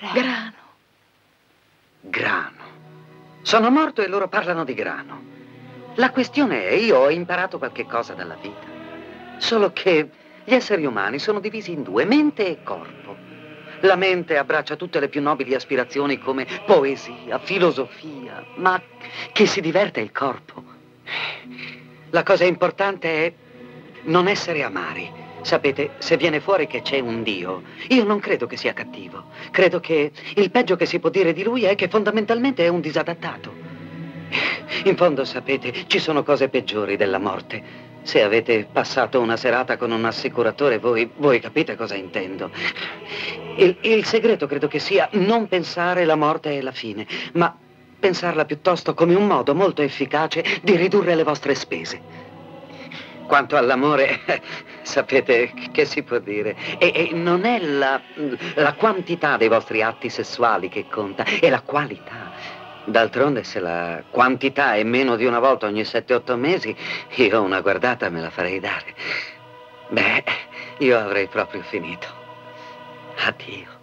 Grano. Grano. Sono morto e loro parlano di grano. La questione è, io ho imparato qualche cosa dalla vita. Solo che gli esseri umani sono divisi in due, mente e corpo. La mente abbraccia tutte le più nobili aspirazioni come poesia, filosofia, ma che si diverte il corpo. La cosa importante è non essere amari. Sapete, se viene fuori che c'è un Dio, io non credo che sia cattivo. Credo che il peggio che si può dire di lui è che fondamentalmente è un disadattato. In fondo, sapete, ci sono cose peggiori della morte. Se avete passato una serata con un assicuratore, voi, voi capite cosa intendo. Il, il segreto credo che sia non pensare la morte e la fine, ma pensarla piuttosto come un modo molto efficace di ridurre le vostre spese. Quanto all'amore, sapete che si può dire? E, e non è la, la quantità dei vostri atti sessuali che conta, è la qualità. D'altronde, se la quantità è meno di una volta ogni 7-8 mesi, io una guardata me la farei dare. Beh, io avrei proprio finito. Addio.